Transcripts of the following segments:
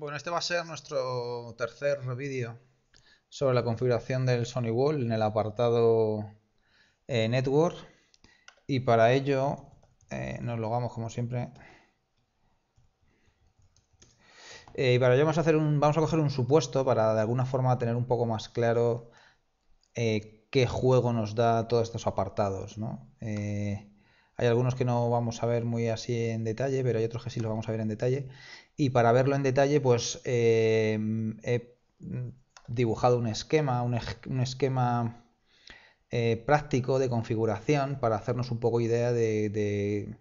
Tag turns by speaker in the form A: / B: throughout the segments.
A: Bueno, este va a ser nuestro tercer vídeo sobre la configuración del Sony Wall en el apartado eh, Network. Y para ello eh, nos logamos como siempre. Eh, y para ello vamos a, hacer un, vamos a coger un supuesto para de alguna forma tener un poco más claro qué juego nos da todos estos apartados hay algunos que no vamos a ver muy así en detalle, pero hay otros que sí los vamos a ver en detalle. Y para verlo en detalle, pues eh, he dibujado un esquema, un, esquema eh, práctico de configuración para hacernos un poco idea de,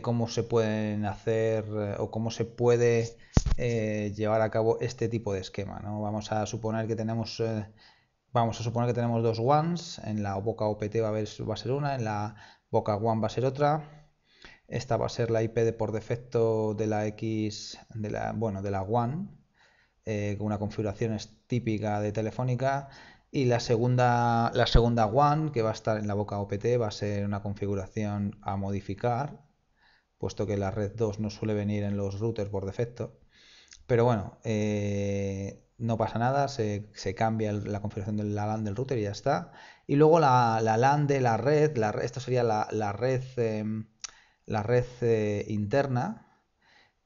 A: cómo se pueden hacer eh, o cómo se puede llevar a cabo este tipo de esquema. ¿no? Vamos a suponer que tenemos vamos a suponer que tenemos dos ones, en la boca OPT va a, va a ser una, en la boca one va a ser otra, esta va a ser la IP de por defecto de la X, de la, bueno, de la WAN, eh, con una configuración típica de Telefónica. Y la segunda, la segunda WAN, que va a estar en la boca OPT, va a ser una configuración a modificar, puesto que la red 2 no suele venir en los routers por defecto. Pero bueno, eh, no pasa nada, se, cambia la configuración de la LAN del router y ya está. Y luego la, LAN de la red, la, esto sería la, red... Em, la red eh, interna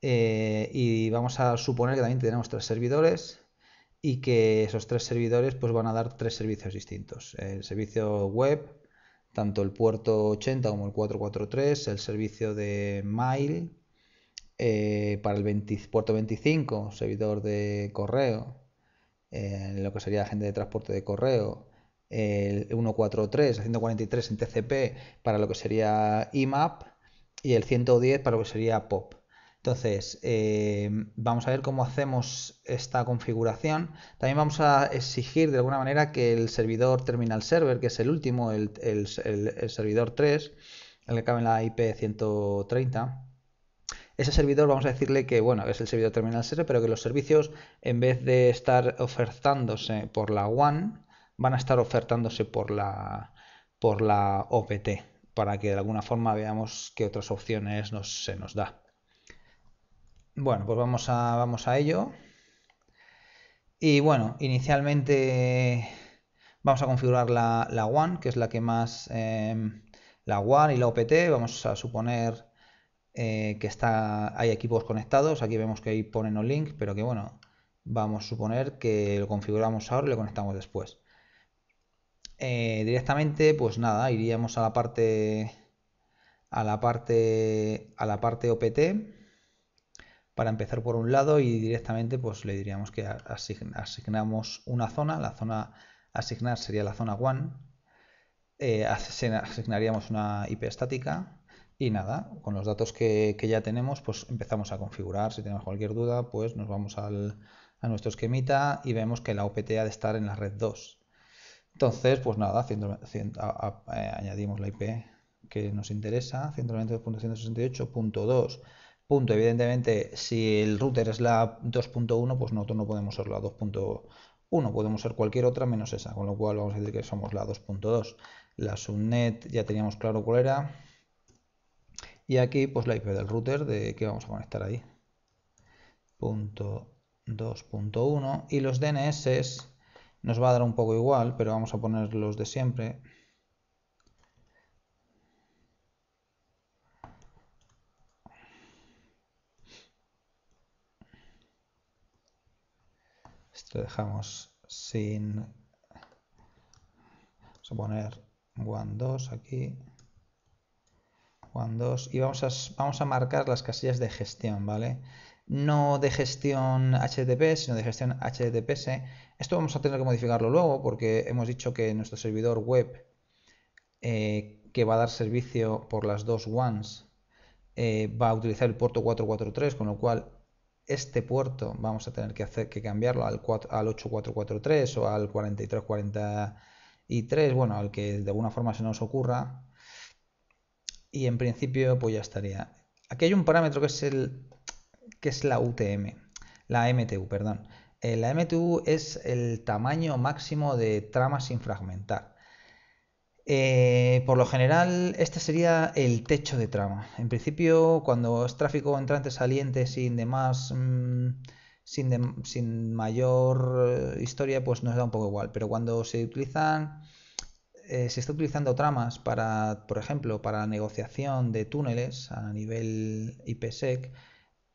A: eh, y vamos a suponer que también tenemos tres servidores y que esos tres servidores pues van a dar tres servicios distintos. El servicio web, tanto el puerto 80 como el 443, el servicio de mail eh, para el puerto 25, servidor de correo, lo que sería agente de transporte de correo, el 143, 143 en TCP para lo que sería IMAP y el 110 para lo que sería POP. Entonces, eh, vamos a ver cómo hacemos esta configuración. También vamos a exigir de alguna manera que el servidor terminal server, que es el último, el, servidor 3, el que cabe en la IP 130, ese servidor vamos a decirle que, bueno, es el servidor terminal server, pero que los servicios, en vez de estar ofertándose por la WAN, van a estar ofertándose por la, por la OPT para que de alguna forma veamos qué otras opciones nos, se nos da. Bueno, pues vamos a, vamos a ello. Y bueno, inicialmente vamos a configurar la, la WAN, que es la que más... Em, la WAN y la OPT, vamos a suponer eh, que está, hay equipos conectados. Aquí vemos que ahí ponen un link, pero que bueno, vamos a suponer que lo configuramos ahora y lo conectamos después. Eh, directamente, pues nada, iríamos a la parte a la parte a la parte OPT para empezar por un lado y directamente pues le diríamos que asignamos una zona, la zona asignar sería la zona 1, eh, asignaríamos una IP estática y nada, con los datos que, ya tenemos pues empezamos a configurar, si tenemos cualquier duda pues nos vamos al, a nuestro esquemita y vemos que la OPT ha de estar en la red 2 entonces, pues nada, eh, añadimos la IP que nos interesa, 192.168.2. Punto. Evidentemente, si el router es la 2.1, pues nosotros no podemos ser la 2.1, podemos ser cualquier otra menos esa, con lo cual vamos a decir que somos la 2.2. La subnet ya teníamos claro cuál era. Y aquí, pues la IP del router de que vamos a conectar ahí. Punto 2.1 y los DNS nos va a dar un poco igual, pero vamos a poner los de siempre. Esto dejamos sin... Vamos a poner one 2 aquí. One 2 y vamos a, vamos a marcar las casillas de gestión, ¿vale? No de gestión HTTP, sino de gestión HTTPS. Esto vamos a tener que modificarlo luego porque hemos dicho que nuestro servidor web eh, que va a dar servicio por las dos ones eh, va a utilizar el puerto 443, con lo cual este puerto vamos a tener que hacer que cambiarlo al, 8443 o al 4343, bueno, al que de alguna forma se nos ocurra. Y en principio pues ya estaría. Aquí hay un parámetro que es el que es la UTM, la MTU, perdón. Eh, la MTU es el tamaño máximo de trama sin fragmentar. Eh, por lo general, este sería el techo de trama. En principio, cuando es tráfico entrante, saliente, sin demás, mm, sin, sin mayor eh, historia, pues nos da un poco igual. Pero cuando se utilizan, se está utilizando tramas para, por ejemplo, para negociación de túneles a nivel IPsec,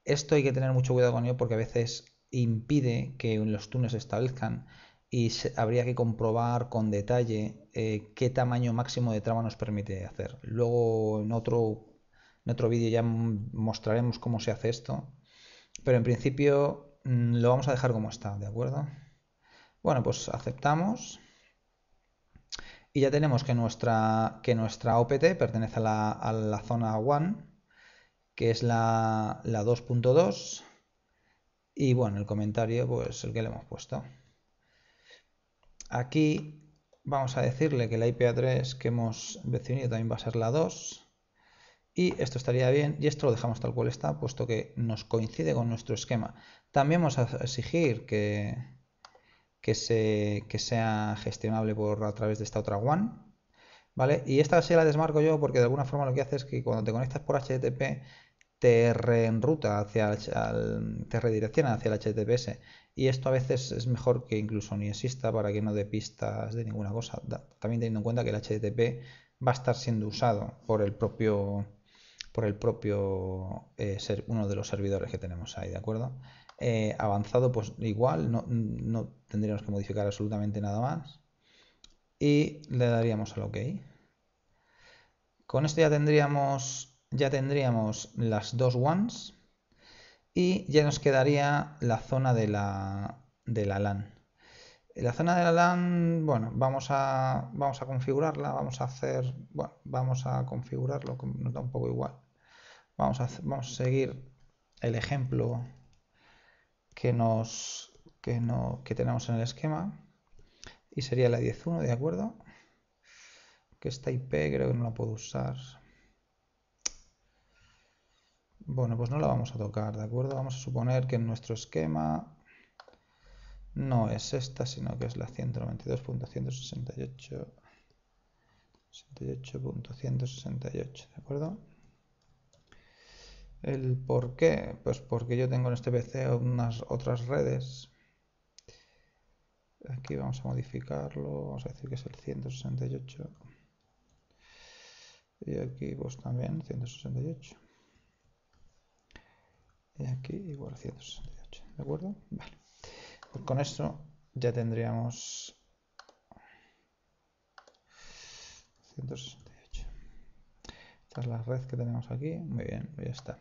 A: esto hay que tener mucho cuidado con ello porque a veces impide que los túneles se establezcan y habría que comprobar con detalle eh, qué tamaño máximo de trama nos permite hacer. Luego en otro, en otro vídeo ya mostraremos cómo se hace esto, pero en principio mm, lo vamos a dejar como está, ¿de acuerdo? Bueno, pues aceptamos y ya tenemos que nuestra, que nuestra OPT pertenece a la, a la zona 1, que es la, la 2.2 y bueno, el comentario pues el que le hemos puesto. Aquí vamos a decirle que la IP3 que hemos definido también va a ser la 2. Y esto estaría bien, y esto lo dejamos tal cual está, puesto que nos coincide con nuestro esquema. También vamos a exigir que, que, sea gestionable por, a través de esta otra one. ¿Vale? Y esta sí la desmarco yo porque de alguna forma lo que hace es que cuando te conectas por HTTP te reenruta hacia el, te redirecciona hacia el HTTPS y esto a veces es mejor que incluso ni exista para que no dé pistas de ninguna cosa. También teniendo en cuenta que el HTTP va a estar siendo usado por el propio por el propio eh, ser, uno de los servidores que tenemos ahí, ¿de acuerdo? Eh, avanzado, pues igual, no, no, tendríamos que modificar absolutamente nada más. Y le daríamos al OK. Con esto ya tendríamos, ya tendríamos las dos ones y ya nos quedaría la zona de la, de la LAN. La zona de la LAN, bueno, vamos a, vamos a configurarla, vamos a hacer, bueno, vamos a configurarlo, nos da un poco igual. Vamos a, vamos a seguir el ejemplo que, nos, que, no, que tenemos en el esquema y sería la 10.1, ¿de acuerdo? Que esta IP creo que no la puedo usar. Bueno, pues no la vamos a tocar, ¿de acuerdo? Vamos a suponer que en nuestro esquema no es esta, sino que es la 192.168. 68.168, ¿de acuerdo? ¿El por qué? Pues porque yo tengo en este PC unas otras redes. Aquí vamos a modificarlo, vamos a decir que es el 168. Y aquí pues también 168. Y aquí igual 168. ¿De acuerdo? Vale. Pues con esto ya tendríamos 168. Esta es la red que tenemos aquí. Muy bien, ya está.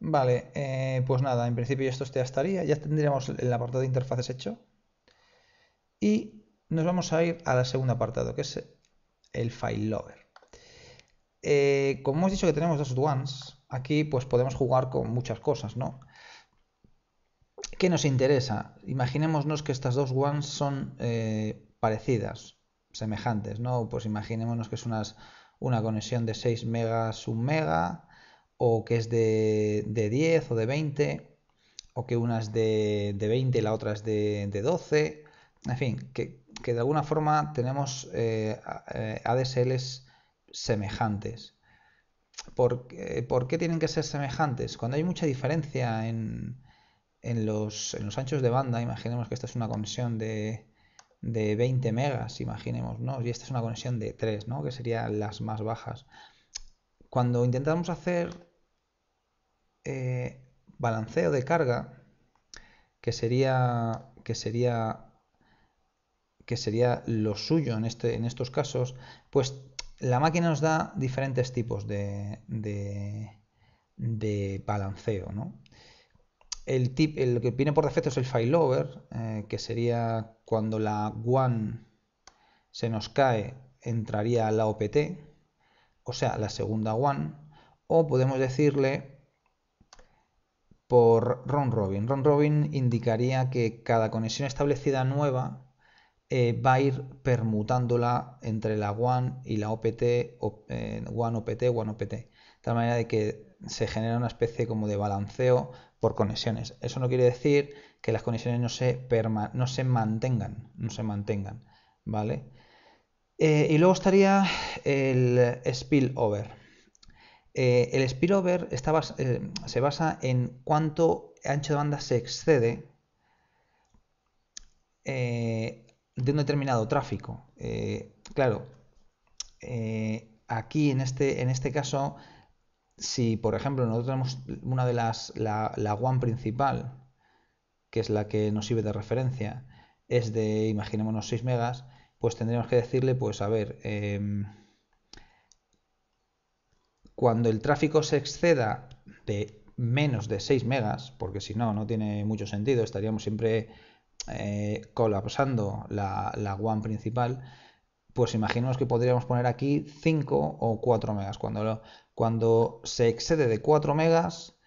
A: Vale, eh, pues nada, en principio esto ya estaría. Ya tendríamos el apartado de interfaces hecho. Y nos vamos a ir al segundo apartado, que es el file lover. Eh, como hemos dicho que tenemos dos ones, aquí pues podemos jugar con muchas cosas, ¿no? ¿Qué nos interesa? Imaginémonos que estas dos ones son eh, parecidas, semejantes, ¿no? Pues imaginémonos que es una conexión de 6 megas, 1 mega, o que es de, 10 o de 20, o que una es de, 20 y la otra es de, 12. En fin, que, de alguna forma tenemos eh ADSLs semejantes. ¿Por, qué tienen que ser semejantes? Cuando hay mucha diferencia en, los, anchos de banda, imaginemos que esta es una conexión de, 20 megas, imaginemos, ¿no? Y esta es una conexión de 3, ¿no? Que serían las más bajas. Cuando intentamos hacer eh, balanceo de carga, que sería, que sería que sería lo suyo en, este, en estos casos, pues la máquina nos da diferentes tipos de, balanceo. ¿no? El, tip, que viene por defecto es el failover, eh, que sería cuando la one se nos cae, entraría la OPT, o sea, la segunda one, o podemos decirle por round robin. Round robin indicaría que cada conexión establecida nueva eh, va a ir permutándola entre la one y la OPT, o, eh, one OPT, one OPT, de tal manera de que se genera una especie como de balanceo por conexiones. Eso no quiere decir que las conexiones no se, no se mantengan, no se mantengan, ¿vale? Eh, y luego estaría el spillover. el spillover se basa en cuánto ancho de banda se excede eh, de un determinado tráfico. Eh, claro, eh, aquí en este, en este caso, si por ejemplo nosotros tenemos una de las, la, la one principal, que es la que nos sirve de referencia, es de, imaginémonos 6 megas, pues tendríamos que decirle, pues a ver, em, cuando el tráfico se exceda de menos de 6 megas, porque si no, no tiene mucho sentido, estaríamos siempre eh, colapsando la, la WAN principal, pues imaginemos que podríamos poner aquí 5 o 4 megas. Cuando, se excede de 4 megas,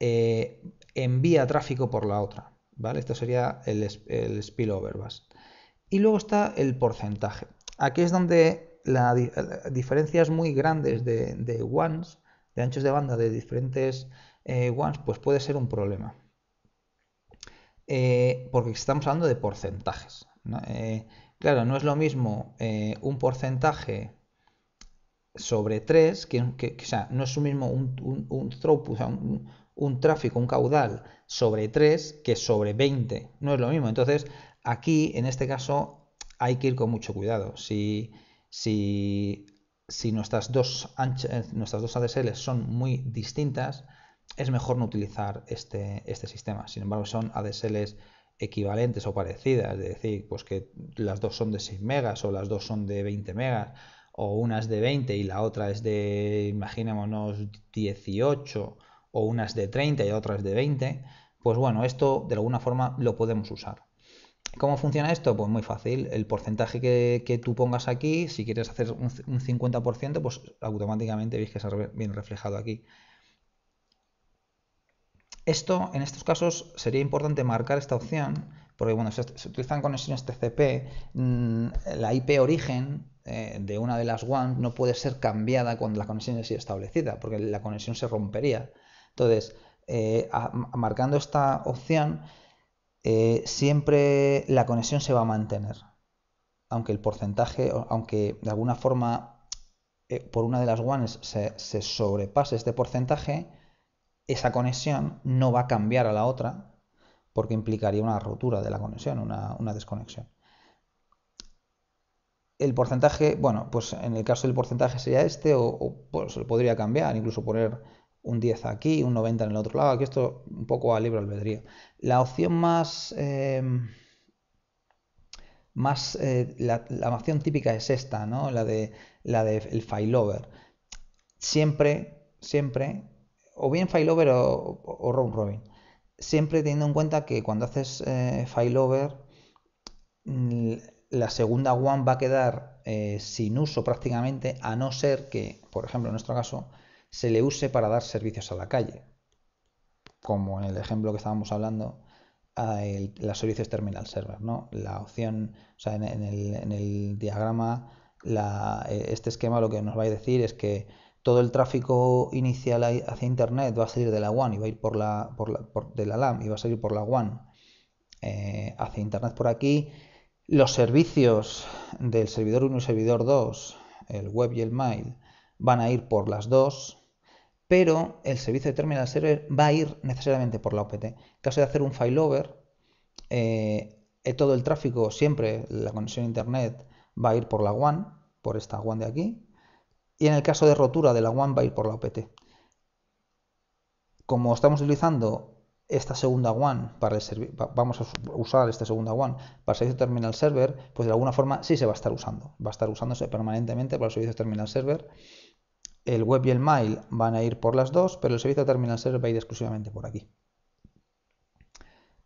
A: eh, envía tráfico por la otra. ¿vale? Esto sería el, spillover bus. Y luego está el porcentaje. Aquí es donde la, diferencias muy grandes de, de ones, de anchos de banda de diferentes eh, ones, pues puede ser un problema. Eh, porque estamos hablando de porcentajes. Eh, claro, no es lo mismo un porcentaje sobre 3, que, o sea, no es lo mismo un, un, throughput, un, tráfico, un caudal sobre 3 que sobre 20. No es lo mismo. Entonces, aquí, en este caso, hay que ir con mucho cuidado. Si, si, si nuestras, dos nuestras dos ADSL son muy distintas, es mejor no utilizar este, este sistema. Sin embargo, son ADSLs equivalentes o parecidas, es decir, pues que las dos son de 6 megas o las dos son de 20 megas o una es de 20 y la otra es de, imaginémonos, 18 o unas de 30 y otras de 20, pues bueno, esto de alguna forma lo podemos usar. ¿Cómo funciona esto? Pues muy fácil. El porcentaje que, tú pongas aquí, si quieres hacer un, 50%, pues automáticamente veis que se viene reflejado aquí. Esto, en estos casos, sería importante marcar esta opción, porque bueno, se, utilizan conexiones TCP, mm, la IP origen eh, de una de las WAN no puede ser cambiada cuando la conexión es establecida, porque la conexión se rompería. Entonces, eh, marcando esta opción, eh, siempre la conexión se va a mantener. Aunque el porcentaje, aunque de alguna forma por una de las WANs se, se sobrepase este porcentaje, esa conexión no va a cambiar a la otra porque implicaría una rotura de la conexión, una, desconexión. El porcentaje, bueno, pues en el caso del porcentaje sería este, o, pues se podría cambiar, incluso poner un 10 aquí, un 90 en el otro lado, aquí esto un poco a libre albedrío. La opción más, em, más eh, la, opción típica es esta, ¿no? La de la de el failover. Siempre, siempre o bien failover o, o round robin. Siempre teniendo en cuenta que cuando haces eh, failover, mm, la segunda one va a quedar eh, sin uso prácticamente, a no ser que, por ejemplo, en nuestro caso, se le use para dar servicios a la calle. Como en el ejemplo que estábamos hablando, a los servicios terminal server. ¿no? La opción, o sea, en, el, diagrama, eh, este esquema lo que nos va a decir es que todo el tráfico inicial hacia Internet va a salir de la WAN y va a ir por la, por de la LAM y va a salir por la WAN eh, hacia Internet por aquí. Los servicios del servidor 1 y servidor 2, el web y el mail, van a ir por las dos, pero el servicio de terminal server va a ir necesariamente por la OPT. En caso de hacer un failover, eh, todo el tráfico, siempre la conexión a Internet va a ir por la WAN, por esta WAN de aquí, y en el caso de rotura de la WAN va a ir por la OPT. Como estamos utilizando esta segunda WAN para el vamos a usar esta segunda WAN para el servicio terminal server, pues de alguna forma sí se va a estar usando. Va a estar usándose permanentemente para el servicio terminal server. El web y el mail van a ir por las dos, pero el servicio terminal server va a ir exclusivamente por aquí.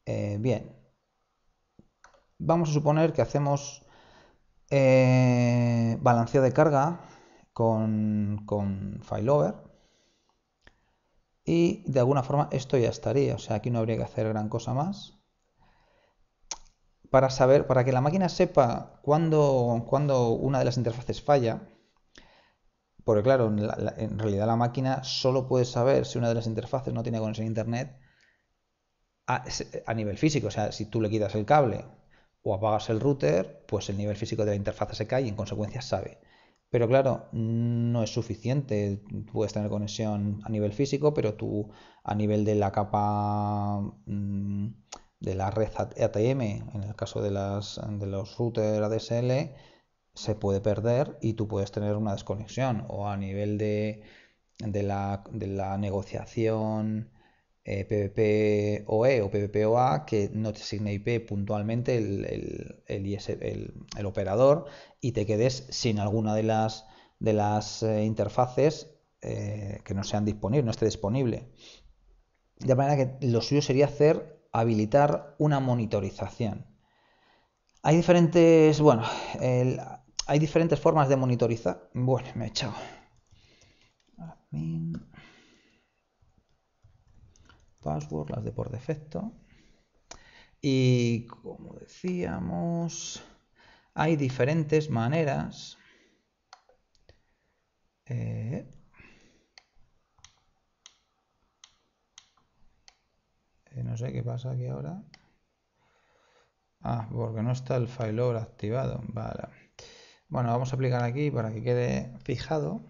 A: Eh, bien. Vamos a suponer que hacemos eh, balanceo de carga con, con failover y de alguna forma esto ya estaría, o sea, aquí no habría que hacer gran cosa más. Para saber, para que la máquina sepa cuando una de las interfaces falla, porque claro, en, realidad la máquina solo puede saber si una de las interfaces no tiene conexión a internet a, a, nivel físico, o sea, si tú le quitas el cable o apagas el router, pues el nivel físico de la interfaz se cae y en consecuencia sabe Pero claro, no es suficiente. Puedes tener conexión a nivel físico, pero tú a nivel de la capa mm, de la red ATM, en el caso de, las, de los routers ADSL, se puede perder y tú puedes tener una desconexión. O a nivel de, de, la, de la negociación eh, PVP-OE o PVP-OA que no te asigne IP puntualmente el, el, operador y te quedes sin alguna de las, de las eh, interfaces eh, que no sean disponibles, no esté disponible. De manera que lo suyo sería hacer, habilitar una monitorización. Hay diferentes, bueno, hay diferentes formas de monitorizar. Bueno, me he echado password, las de por defecto. Y como decíamos, hay diferentes maneras. Eh, eh, no sé qué pasa aquí ahora. Ah, porque no está el failover activado. Vale. Bueno, vamos a aplicar aquí para que quede fijado.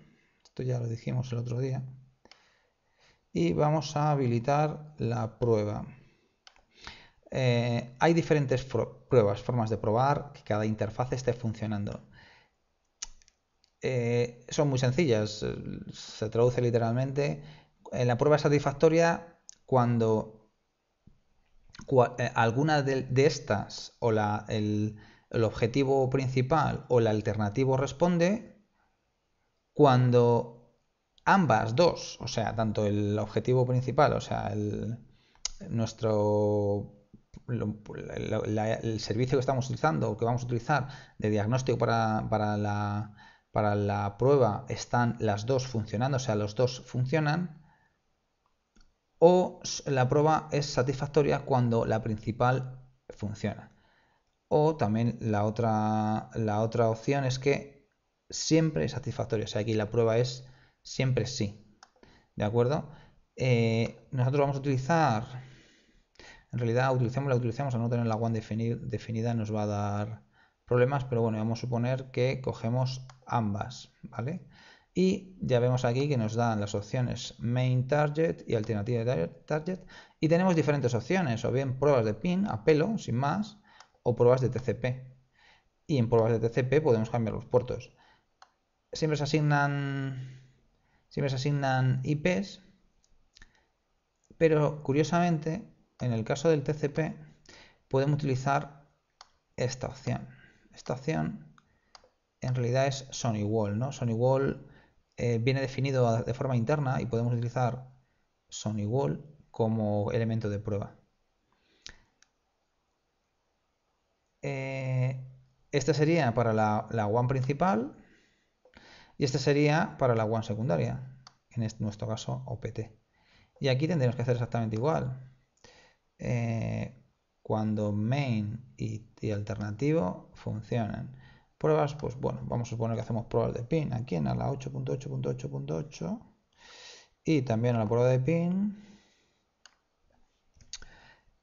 A: Esto ya lo dijimos el otro día y vamos a habilitar la prueba. Eh, hay diferentes pruebas, formas de probar que cada interfaz esté funcionando. Eh, son muy sencillas, se traduce literalmente. En la prueba satisfactoria, cuando eh, alguna de, estas o el, el objetivo principal o el alternativo responde, cuando ambas dos, o sea, tanto el objetivo principal, o sea, el, nuestro el servicio que estamos utilizando o que vamos a utilizar de diagnóstico para, para, la, para la prueba están las dos funcionando, o sea, los dos funcionan, o la prueba es satisfactoria cuando la principal funciona. O también la otra, la otra opción es que siempre es satisfactoria, o sea, aquí la prueba es siempre sí. ¿De acuerdo? Eh, nosotros vamos a utilizar, en realidad utilizamos la utilizamos, a no tener la one definida nos va a dar problemas, pero bueno, vamos a suponer que cogemos ambas, ¿vale? Y ya vemos aquí que nos dan las opciones main target y alternativa target y tenemos diferentes opciones, o bien pruebas de pin a pelo, sin más, o pruebas de TCP. Y en pruebas de TCP podemos cambiar los puertos. Siempre se asignan siempre se asignan IPs, pero curiosamente, en el caso del TCP, podemos utilizar esta opción. Esta opción en realidad es SonyWall, ¿no? SonyWall eh, viene definido de forma interna y podemos utilizar SonyWall como elemento de prueba. Eh, esta sería para la, la WAN principal y este sería para la WAN secundaria, en este, nuestro caso OPT. Y aquí tendremos que hacer exactamente igual. Eh, cuando main y, alternativo funcionan. Pruebas, pues bueno, vamos a suponer que hacemos pruebas de pin aquí en la 8.8.8.8 y también a la prueba de pin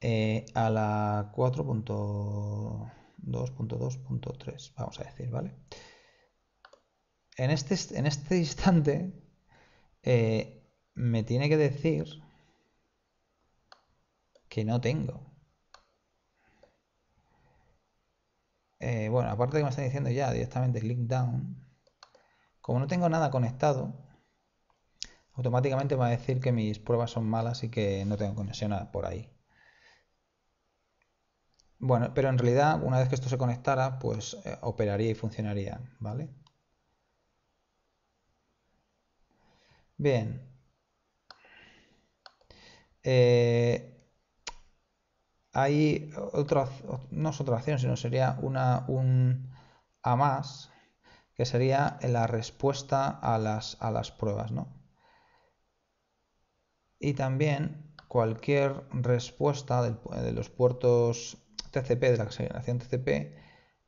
A: eh, a la 4.2.2.3, vamos a decir, ¿vale? En este, en este instante eh, me tiene que decir que no tengo. Eh, bueno, aparte de que me está diciendo ya directamente click down, como no tengo nada conectado, automáticamente me va a decir que mis pruebas son malas y que no tengo conexión por ahí. Bueno, pero en realidad una vez que esto se conectara, pues eh, operaría y funcionaría, ¿vale? Bien. Eh, hay otra, no es otra acción, sino sería una, un a más, que sería la respuesta a las, a las pruebas, ¿no? Y también cualquier respuesta de los puertos TCP, de la asignación TCP,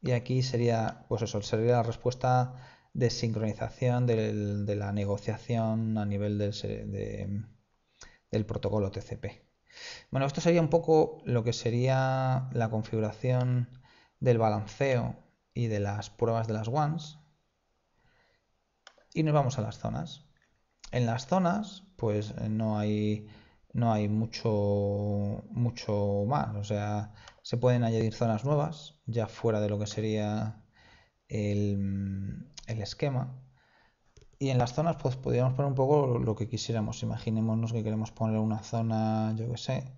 A: y aquí sería, pues eso, sería la respuesta de sincronización de la negociación a nivel del, protocolo TCP. Bueno, esto sería un poco lo que sería la configuración del balanceo y de las pruebas de las ones. y nos vamos a las zonas. En las zonas, pues no hay, no hay mucho, mucho más. O sea, se pueden añadir zonas nuevas, ya fuera de lo que sería el, el esquema. Y en las zonas, pues podríamos poner un poco lo que quisiéramos. Imaginémonos que queremos poner una zona, yo que sé,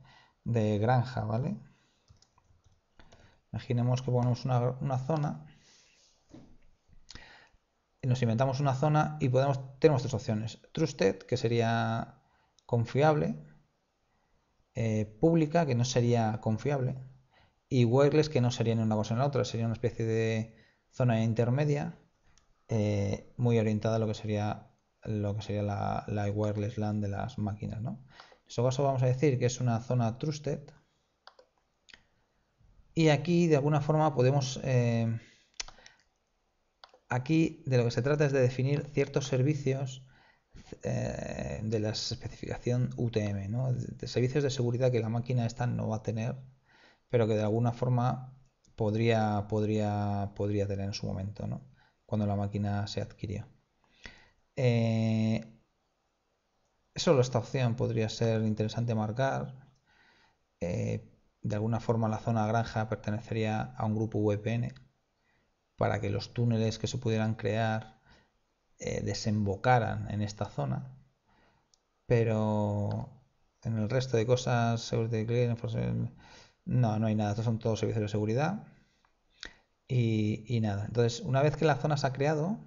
A: de granja, ¿vale? Imaginemos que ponemos una, una zona nos inventamos una zona y podemos tenemos tres opciones. Trusted, que sería confiable, eh, pública, que no sería confiable, y wireless, que no sería ni una cosa ni la otra, sería una especie de zona intermedia, eh, muy orientada a lo que sería lo que sería la, wireless LAN de las máquinas. ¿no? En este caso vamos a decir que es una zona trusted. Y aquí de alguna forma podemos eh, Aquí de lo que se trata es de definir ciertos servicios eh, de la especificación UTM, ¿no? de, servicios de seguridad que la máquina esta no va a tener, pero que de alguna forma podría, podría, podría tener en su momento, ¿no? Cuando la máquina se adquirió. Eh, solo esta opción podría ser interesante marcar. Eh, de alguna forma la zona granja pertenecería a un grupo VPN para que los túneles que se pudieran crear eh, desembocaran en esta zona. Pero en el resto de cosas, no, no hay nada. Estos son todos servicios de seguridad. Y, nada. Entonces, una vez que la zona se ha creado,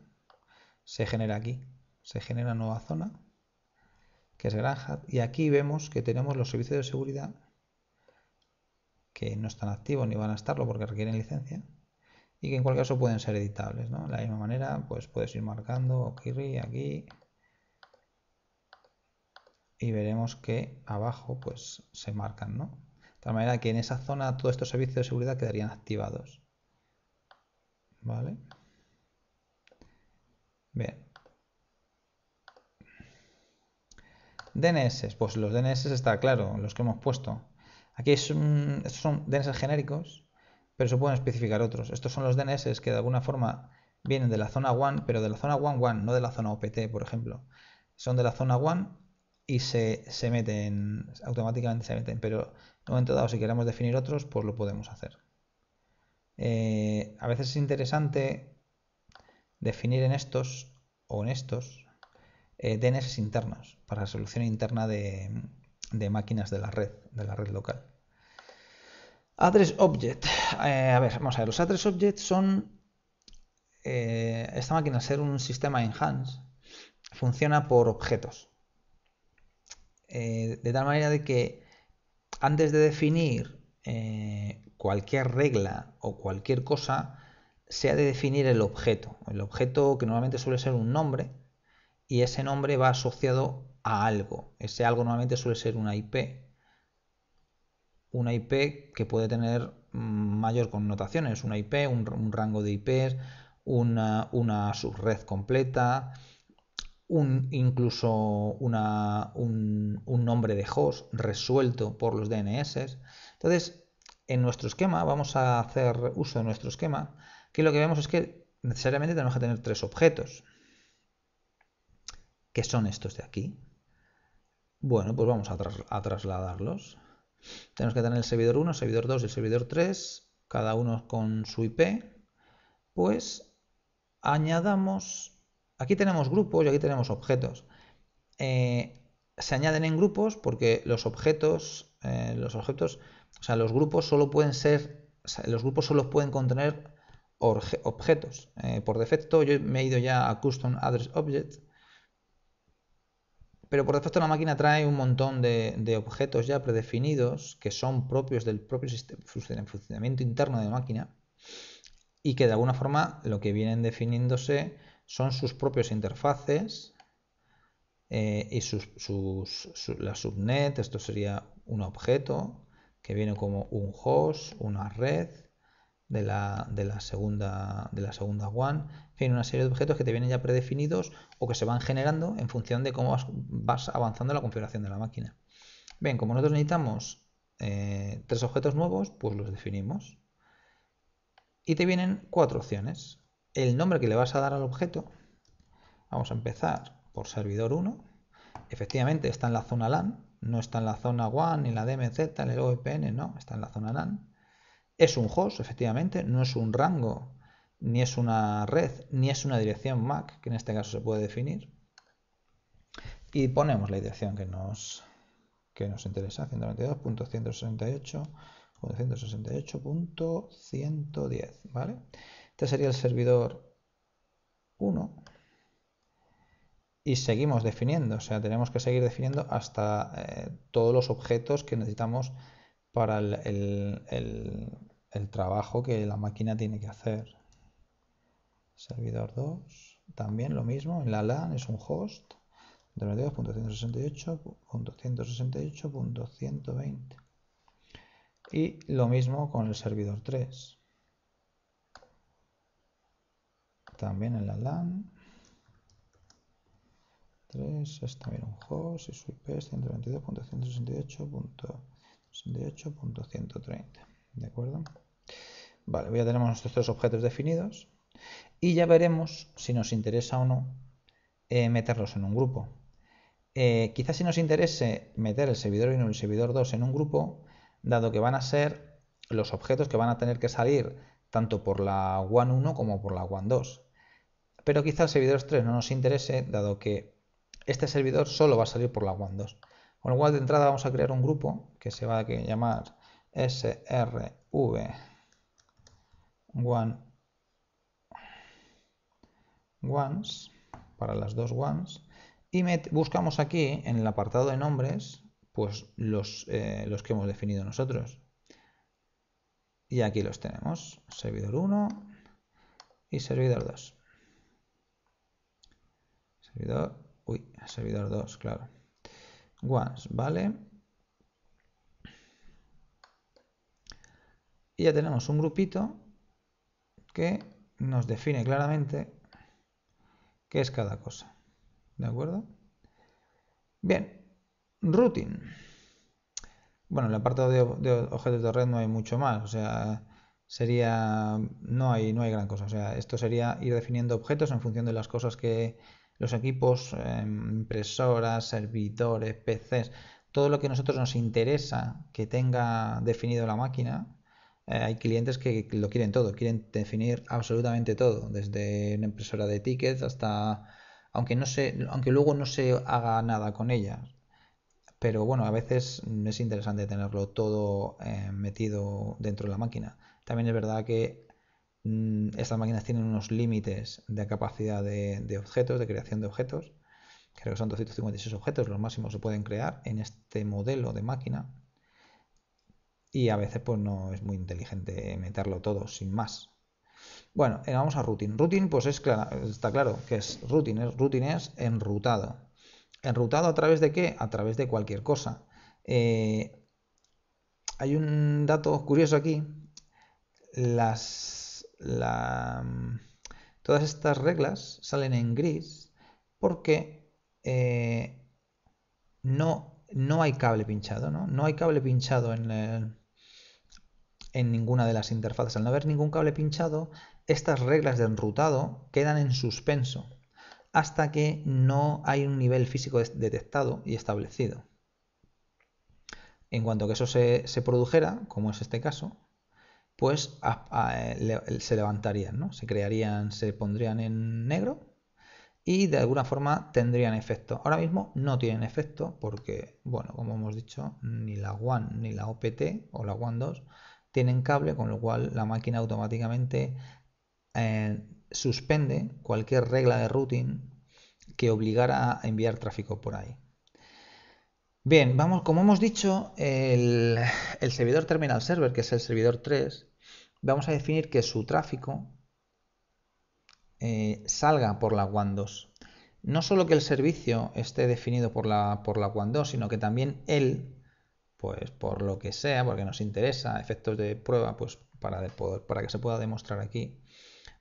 A: se genera aquí. Se genera una nueva zona, que es granja. Y aquí vemos que tenemos los servicios de seguridad que no están activos ni van a estarlo porque requieren licencia y que en cualquier caso pueden ser editables. ¿no? De la misma manera, pues puedes ir marcando aquí y veremos que abajo pues se marcan. ¿no? De tal manera que en esa zona todos estos servicios de seguridad quedarían activados. ¿Vale? Bien. DNS, pues los DNS está claro, los que hemos puesto. Aquí es estos son DNS genéricos pero se pueden especificar otros. Estos son los DNS que de alguna forma vienen de la zona WAN, pero de la zona WAN WAN, no de la zona OPT, por ejemplo. Son de la zona WAN y se, meten, automáticamente se meten, pero en un momento dado si queremos definir otros, pues lo podemos hacer. Eh, a veces es interesante definir en estos o en estos eh, DNS internos para resolución interna de, máquinas de la red, de la red local. Address Object. Eh, a ver, vamos a ver. Los Address Object son. Esta máquina, al ser un sistema enhanced, funciona por objetos. De tal manera de que antes de definir cualquier regla o cualquier cosa, se ha de definir el objeto. El objeto que normalmente suele ser un nombre y ese nombre va asociado a algo. Ese algo normalmente suele ser una IP una IP que puede tener mayor connotaciones, una IP, un, rango de IPs, una, subred completa, un, incluso una, un, nombre de host resuelto por los DNS. Entonces, en nuestro esquema, vamos a hacer uso de nuestro esquema, que lo que vemos es que necesariamente tenemos que tener tres objetos, que son estos de aquí. Bueno, pues vamos a trasladarlos. Tenemos que tener el servidor 1, el servidor 2 y el servidor 3, cada uno con su IP. Pues añadamos, aquí tenemos grupos y aquí tenemos objetos. Eh, se añaden en grupos porque los objetos, eh, los objetos, o sea, los grupos solo pueden ser, los grupos solo pueden contener objetos. Eh, por defecto yo me he ido ya a Custom Address Object pero por defecto la máquina trae un montón de, objetos ya predefinidos que son propios del propio funcionamiento interno de la máquina y que de alguna forma lo que vienen definiéndose son sus propios interfaces eh, y sus, la subnet, esto sería un objeto que viene como un host, una red, de la, segunda, de la segunda one. En fin, una serie de objetos que te vienen ya predefinidos o que se van generando en función de cómo vas, avanzando en la configuración de la máquina. Bien, como nosotros necesitamos eh, tres objetos nuevos, pues los definimos. Y te vienen cuatro opciones. El nombre que le vas a dar al objeto, Vamos a empezar por servidor 1. Efectivamente está en la zona LAN, no está en la zona WAN, ni la DMZ, ni el VPN, no, está en la zona LAN. Es un host, efectivamente, no es un rango, ni es una red, ni es una dirección MAC, que en este caso se puede definir. Y ponemos la dirección que nos, que nos interesa, 192.168.168.110, ¿vale? Este sería el servidor 1 y seguimos definiendo, o sea, tenemos que seguir definiendo hasta eh, todos los objetos que necesitamos para el, trabajo que la máquina tiene que hacer. Servidor 2, también lo mismo, en la LAN es un host, 92.168.168.120. Y lo mismo con el servidor 3. También en la LAN es también un host y su IP es 122.168.168.130. ¿De acuerdo? Vale, ya tenemos nuestros tres objetos definidos y ya veremos si nos interesa o no eh, meterlos en un grupo. Eh, quizás si nos interese meter el servidor 1 y el servidor 2 en un grupo, dado que van a ser los objetos que van a tener que salir tanto por la WAN 1 como por la WAN 2. Pero quizás el servidor 3 no nos interese, dado que este servidor solo va a salir por la WAN 2. Con lo cual de entrada vamos a crear un grupo que se va a llamar srv WAN ones para las dos ones y buscamos aquí en el apartado de nombres pues los, eh, los que hemos definido nosotros. Y aquí los tenemos, servidor 1 y servidor 2. Servidor Uy, servidor 2, claro. Once, ¿vale? Y ya tenemos un grupito que nos define claramente qué es cada cosa. ¿De acuerdo? Bien, routing. Bueno, en el apartado de, objetos de red no hay mucho más, o sea, sería no hay no hay gran cosa, o sea, esto sería ir definiendo objetos en función de las cosas que los equipos, em, impresoras, servidores, PCs, todo lo que a nosotros nos interesa que tenga definido la máquina, eh, hay clientes que lo quieren todo, quieren definir absolutamente todo, desde una impresora de tickets hasta, aunque, no se, aunque luego no se haga nada con ella. Pero bueno, a veces es interesante tenerlo todo eh, metido dentro de la máquina. También es verdad que estas máquinas tienen unos límites de capacidad de, objetos, de creación de objetos. Creo que son 256 objetos, los máximos se pueden crear en este modelo de máquina. Y a veces pues no es muy inteligente meterlo todo sin más. Bueno, eh, vamos a routing. Routing pues es está claro que es routing, es routing es enrutado. ¿Enrutado a través de qué? A través de cualquier cosa. Eh, hay un dato curioso aquí. Las todas estas reglas salen en gris porque eh, no, no hay cable pinchado, ¿no? No hay cable pinchado en, en ninguna de las interfaces. Al no haber ningún cable pinchado, estas reglas de enrutado quedan en suspenso hasta que no hay un nivel físico detectado y establecido. En cuanto que eso se, se produjera, como es este caso, pues se levantarían, ¿no? Se crearían, se pondrían en negro y de alguna forma tendrían efecto. Ahora mismo no tienen efecto porque, bueno, como hemos dicho, ni la WAN ni la OPT o la WAN 2 tienen cable, con lo cual la máquina automáticamente eh, suspende cualquier regla de routing que obligara a enviar tráfico por ahí. Bien, vamos, como hemos dicho, el, servidor terminal server, que es el servidor 3, vamos a definir que su tráfico eh, salga por la WAN 2. No solo que el servicio esté definido por la, por la WAN 2, sino que también él, pues por lo que sea, porque nos interesa, efectos de prueba, pues para, para que se pueda demostrar aquí,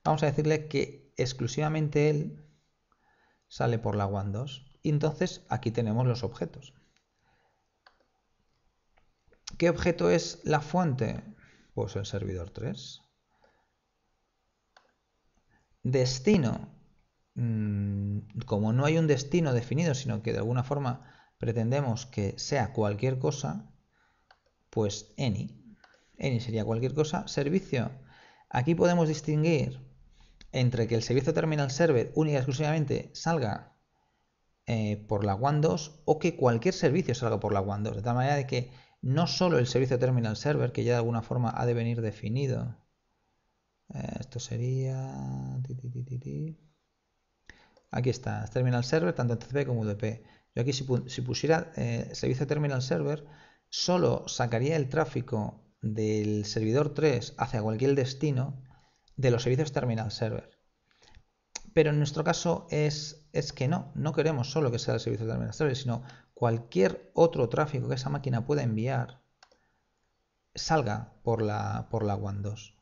A: vamos a decirle que exclusivamente él sale por la WAN 2. Y entonces aquí tenemos los objetos. ¿Qué objeto es la fuente? Pues el servidor 3. Destino. mm, como no hay un destino definido, sino que de alguna forma pretendemos que sea cualquier cosa, pues any. Any sería cualquier cosa. Servicio. Aquí podemos distinguir entre que el servicio terminal server única y exclusivamente salga eh, por la WAN 2 o que cualquier servicio salga por la WAN 2. De tal manera de que no solo el servicio terminal server, que ya de alguna forma ha de venir definido. Eh, esto sería... Aquí está, terminal server, tanto en TCP como UDP. Yo aquí si, pusiera eh, servicio terminal server, solo sacaría el tráfico del servidor 3 hacia cualquier destino de los servicios terminal server. Pero en nuestro caso es, es que no, no queremos solo que sea el servicio terminal server, sino cualquier otro tráfico que esa máquina pueda enviar salga por la, por la WAN 2.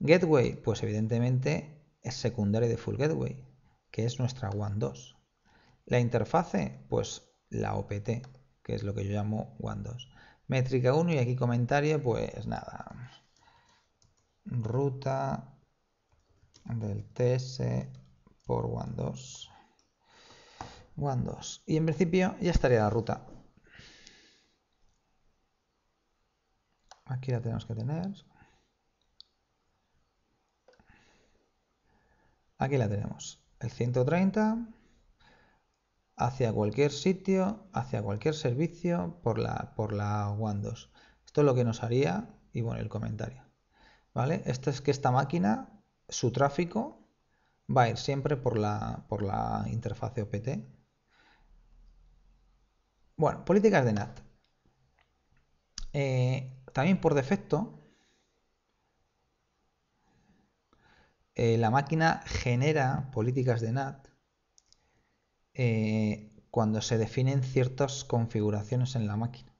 A: Gateway, pues evidentemente es secundario de Full Gateway, que es nuestra WAN 2. La interfase, pues la OPT, que es lo que yo llamo WAN 2. Métrica 1 y aquí comentario, pues nada. Ruta del TS por WAN 2. WAN 2. Y en principio ya estaría la ruta. Aquí la tenemos que tener. Aquí la tenemos. El 130 hacia cualquier sitio, hacia cualquier servicio por la, por la WAN 2. Esto es lo que nos haría, y bueno, el comentario. ¿Vale? Esto es que esta máquina, su tráfico, va a ir siempre por la, por la interfaz OPT. Bueno, políticas de NAT. Eh, también por defecto, eh, la máquina genera políticas de NAT eh, cuando se definen ciertas configuraciones en la máquina.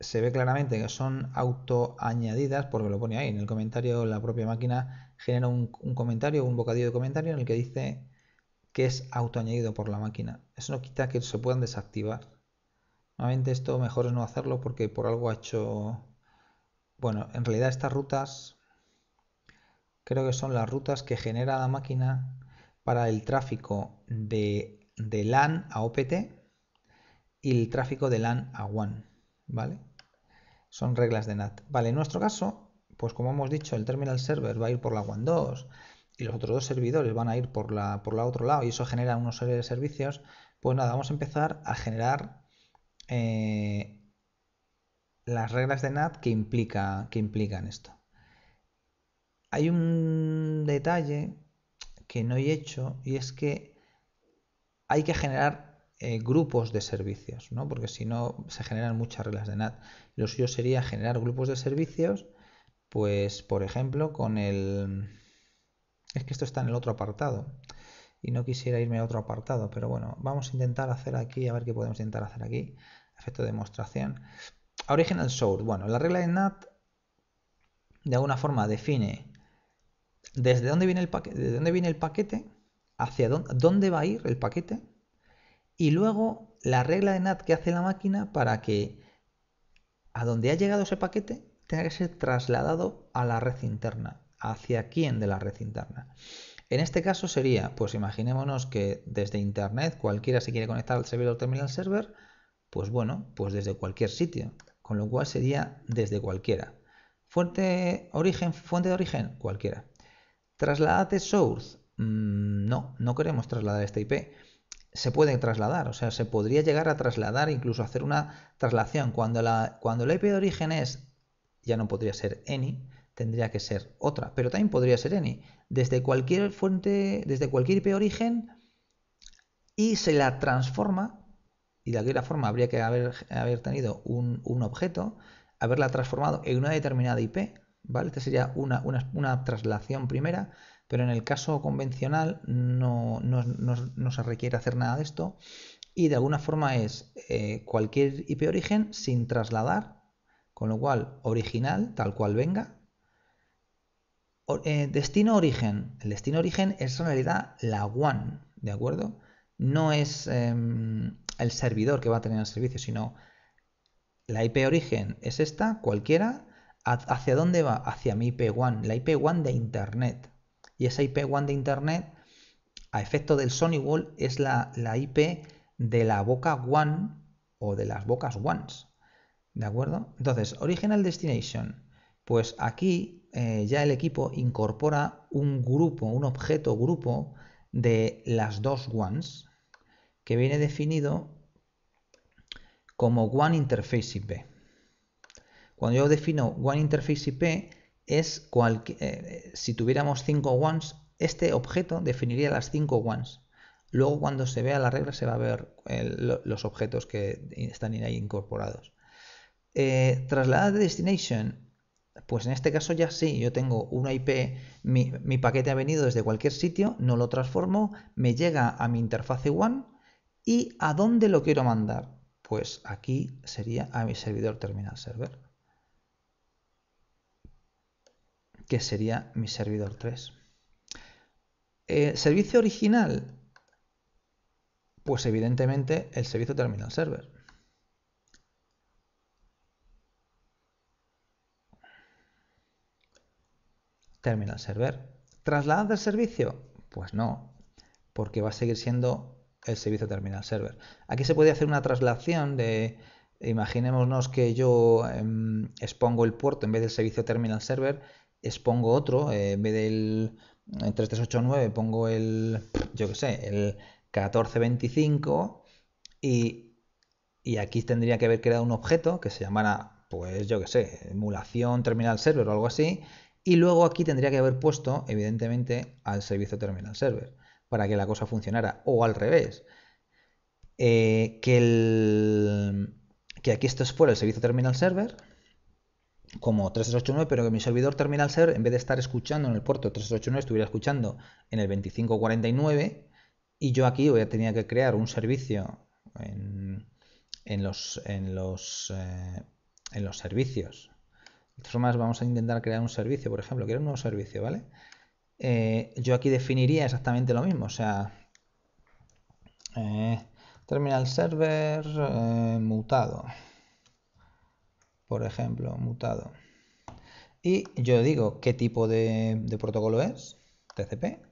A: se ve claramente que son auto añadidas porque lo pone ahí en el comentario la propia máquina genera un comentario un bocadillo de comentario en el que dice que es autoañadido por la máquina. Eso no quita que se puedan desactivar. Normalmente esto mejor es no hacerlo porque por algo ha hecho... Bueno, en realidad estas rutas creo que son las rutas que genera la máquina para el tráfico de, de LAN a OPT y el tráfico de LAN a WAN, ¿vale? Son reglas de NAT. Vale, en nuestro caso, pues como hemos dicho, el terminal server va a ir por la WAN 2, y los otros dos servidores van a ir por la, por la otro lado y eso genera unos serie de servicios, pues nada, vamos a empezar a generar eh, las reglas de NAT que, implica, que implican esto. Hay un detalle que no he hecho y es que hay que generar eh, grupos de servicios, ¿no? porque si no se generan muchas reglas de NAT. Lo suyo sería generar grupos de servicios, pues por ejemplo con el es que esto está en el otro apartado y no quisiera irme a otro apartado, pero bueno, vamos a intentar hacer aquí, a ver qué podemos intentar hacer aquí. Efecto de demostración. Original source. Bueno, la regla de NAT de alguna forma define desde dónde viene el paquete, desde dónde viene el paquete, hacia dónde, dónde va a ir el paquete y luego la regla de NAT que hace la máquina para que a donde ha llegado ese paquete tenga que ser trasladado a la red interna hacia quién de la red interna. En este caso sería, pues imaginémonos que desde Internet cualquiera se quiere conectar al servidor terminal server, pues bueno, pues desde cualquier sitio, con lo cual sería desde cualquiera. Fuente origen, fuente de origen, cualquiera. Trasladate source, mm, no, no queremos trasladar esta IP. Se puede trasladar, o sea, se podría llegar a trasladar, incluso hacer una traslación. Cuando la, cuando la IP de origen es, ya no podría ser any, tendría que ser otra, pero también podría ser any. Desde cualquier fuente, desde cualquier IP origen y se la transforma, y de aquella forma habría que haber, haber tenido un, objeto, haberla transformado en una determinada IP, ¿vale? Esta sería una, una, traslación primera, pero en el caso convencional no, no, se requiere hacer nada de esto y de alguna forma es eh, cualquier IP origen sin trasladar, con lo cual original, tal cual venga, eh, destino origen. El destino origen es en realidad la WAN, ¿de acuerdo? No es em, el servidor que va a tener el servicio, sino la IP origen es esta, cualquiera. ¿Hacia dónde va? Hacia mi IP WAN, la IP WAN de Internet. Y esa IP WAN de Internet, a efecto del Sony Wall, es la, la IP de la boca WAN o de las bocas WANs. ¿De acuerdo? Entonces, Original Destination. Pues aquí eh, ya el equipo incorpora un grupo, un objeto grupo de las dos WANs que viene definido como One Interface IP. Cuando yo defino One Interface IP es eh, si tuviéramos cinco ones, este objeto definiría las cinco ones. Luego cuando se vea la regla se va a ver los objetos que están ahí incorporados. Eh, de destination, pues en este caso ya sí, yo tengo una IP, mi, paquete ha venido desde cualquier sitio, no lo transformo, me llega a mi interfase one y a dónde lo quiero mandar. Pues aquí sería a mi servidor terminal server. que sería mi servidor 3. Eh, servicio original, pues evidentemente el servicio terminal server. Terminal server. ¿Trasladar del servicio? Pues no, porque va a seguir siendo el servicio terminal server. Aquí se puede hacer una traslación de, imaginémonos que yo em, expongo el puerto en vez del servicio terminal server expongo otro, eh, en vez del 3389 pongo el, yo qué sé, el 1425 y, y aquí tendría que haber creado un objeto que se llamara, pues yo qué sé, emulación terminal server o algo así, y luego aquí tendría que haber puesto, evidentemente, al servicio terminal server para que la cosa funcionara, o al revés, eh, que, el, que aquí esto fuera el servicio terminal server, como 3389, pero que mi servidor terminal ser, en vez de estar escuchando en el puerto 3389, estuviera escuchando en el 2549 y yo aquí voy a tener que crear un servicio en, los, en, los, eh, en los servicios. De formas, vamos a intentar crear un servicio, por ejemplo, quiero un nuevo servicio, ¿vale? Eh, yo aquí definiría exactamente lo mismo, o sea, eh, terminal server mutado por ejemplo, mutado. Y yo digo qué tipo de, protocolo es, TCP,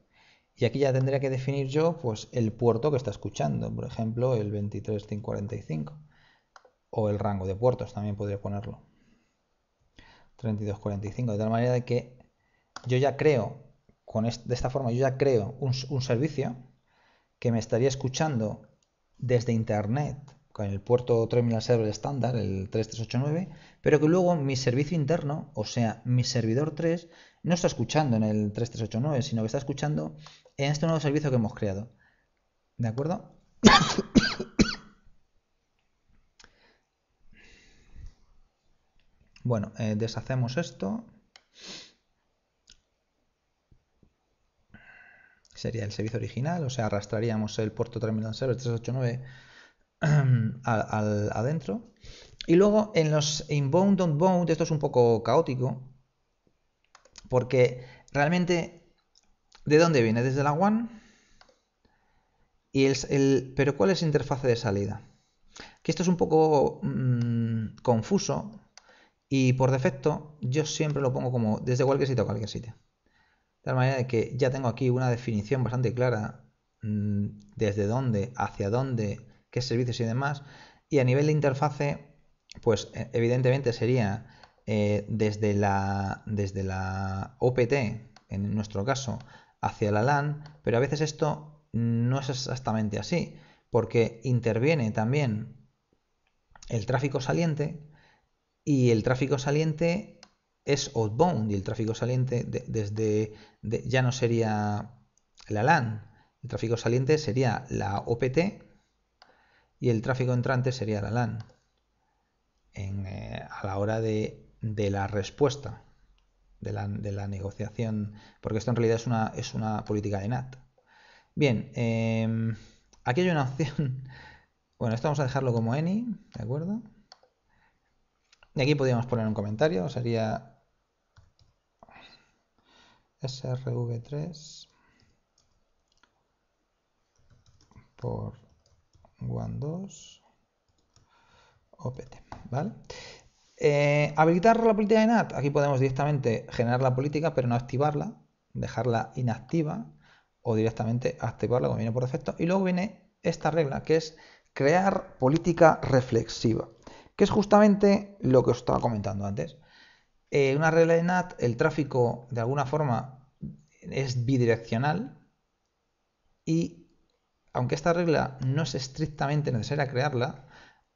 A: y aquí ya tendría que definir yo pues, el puerto que está escuchando, por ejemplo, el 23545, o el rango de puertos también podría ponerlo. 3245, de tal manera de que yo ya creo, con de esta forma yo ya creo un, un servicio que me estaría escuchando desde internet con el puerto terminal server estándar, el 3389, pero que luego mi servicio interno, o sea, mi servidor 3, no está escuchando en el 3389, sino que está escuchando en este nuevo servicio que hemos creado. ¿De acuerdo? Bueno, eh, deshacemos esto. Sería el servicio original, o sea, arrastraríamos el puerto terminal server 389 al, adentro. Y luego en los inbound, outbound, esto es un poco caótico, porque realmente, ¿de dónde viene? Desde la one. Y el, pero ¿cuál es la interfase de salida? Que esto es un poco mm, confuso y por defecto yo siempre lo pongo como desde cualquier sitio a cualquier sitio. De tal manera que ya tengo aquí una definición bastante clara mm, desde dónde, hacia dónde qué servicios y demás. Y a nivel de interfase, pues e, evidentemente sería eh, desde, la, desde la OPT, en nuestro caso, hacia la LAN, pero a veces esto no es exactamente así, porque interviene también el tráfico saliente y el tráfico saliente es outbound y el tráfico saliente desde ya no sería la LAN, el tráfico saliente sería la OPT y el tráfico entrante sería la LAN eh, a la hora de, la respuesta de la, negociación, porque esto en realidad es una, es una política de NAT. Bien, em, aquí hay una opción, bueno, esto vamos a dejarlo como any, ¿de acuerdo? Y aquí podríamos poner un comentario, sería srv3 por one 2 opt, ¿vale? Eh, habilitar la política de NAT, aquí podemos directamente generar la política pero no activarla, dejarla inactiva o directamente activarla como viene por defecto. Y luego viene esta regla que es crear política reflexiva, que es justamente lo que os estaba comentando antes. En una regla de NAT, el tráfico de alguna forma es bidireccional y aunque esta regla no es estrictamente necesaria crearla,